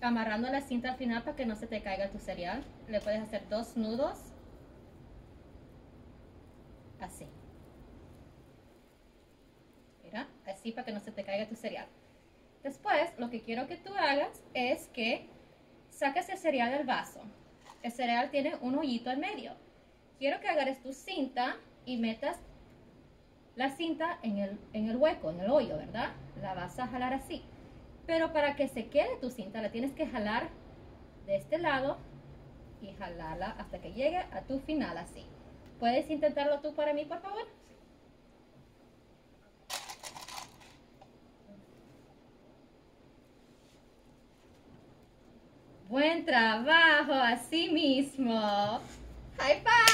amarrando la cinta al final para que no se te caiga tu cereal. Le puedes hacer dos nudos. Así. Mira, así para que no se te caiga tu cereal. Después, lo que quiero que tú hagas es que saques el cereal del vaso. El cereal tiene un hoyito en medio. Quiero que agarres tu cinta y metas la cinta en el, en el hueco, en el hoyo, ¿verdad? La vas a jalar así. Pero para que se quede tu cinta, la tienes que jalar de este lado y jalarla hasta que llegue a tu final así. ¿Puedes intentarlo tú para mí, por favor? Buen trabajo, así mismo. High five.